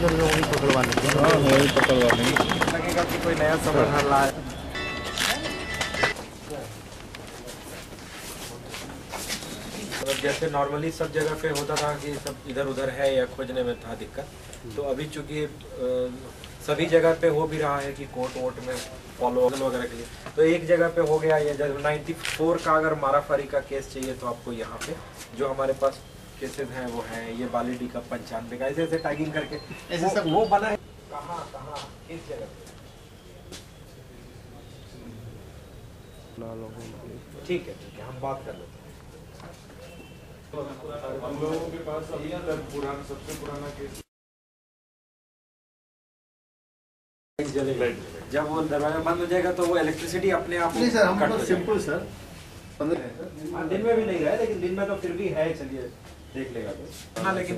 अंदर में वही पकड़वा लेते हैं वही पकड़वा लेंगे लगेगा कि कोई नया समाधान लाए मतलब जैसे नॉर्मली सब जगह पे होता था कि सब इधर उधर है या खोजने में था दिक्कत तो अभी चूँकि सभी जगह पे हो भी रहा है कि कोर्ट वोट में फॉलो वगैरह के लिए तो एक जगह पे हो गया ये जब 94 का अगर मारा माराफारी का केस चाहिए तो आपको यहाँ पे जो हमारे पास केसेस हैं वो हैं ये बालीडी का पंचानवे का ऐसे ऐसे टैगिंग करके। ऐसे वो- सब- वो बना है। कहाँ कहाँ? किस जगह पे? ठीक है ठीक है हम बात कर लेते हैं। हम लोगों के पास अभी पुराना सबसे पुराना केस जब वो दरवाज़ा बंद हो जाएगा तो वो इलेक्ट्रिसिटी अपने आप नहीं सर हम तो सिंपल सर। हाँ, दिन में भी नहीं रहा है लेकिन दिन में तो फिर भी है चलिए। देख लेगा तो। लेकिन